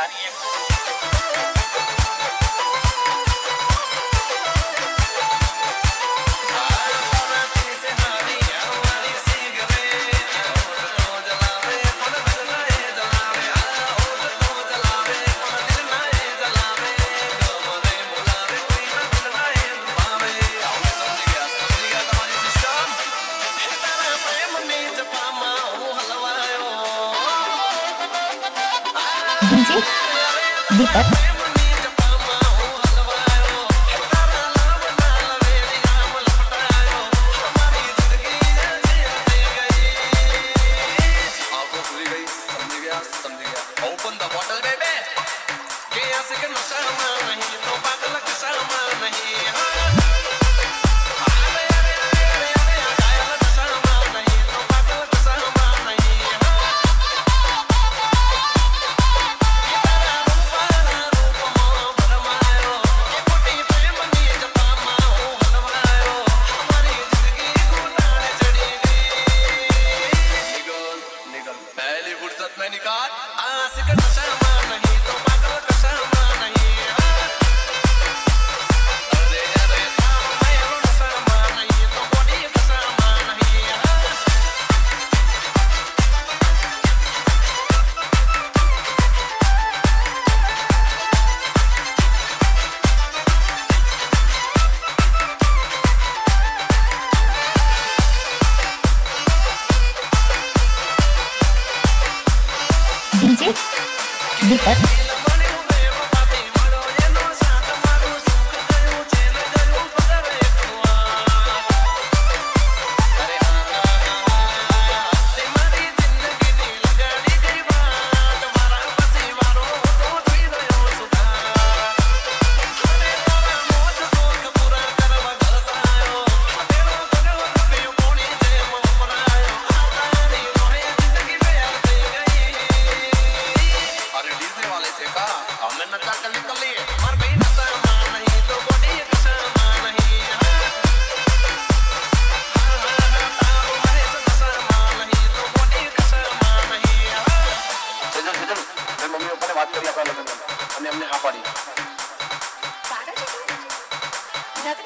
Daniel. DJ Deepak Open the bottle, baby. Yeah, I see the The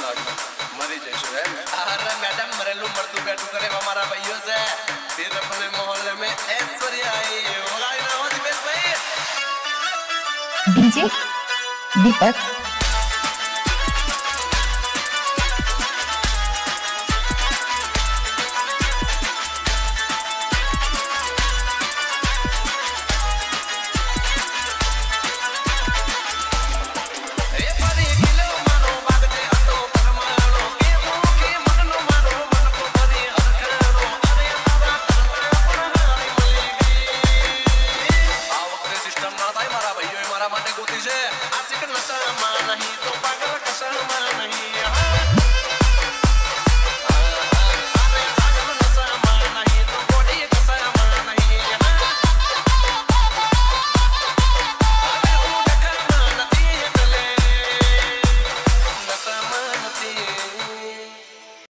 લાગી મરી જઈશું એમ અરે મેડમ મરેલું મરતું બેઠું કરે અમારા ભાઈઓ છે તે રફલે મોહલ્લે મે ઐશ્વર્ય આઈ હોગાઈ ના હો દિપેશ ભાઈ ડીજે દીપક Samahito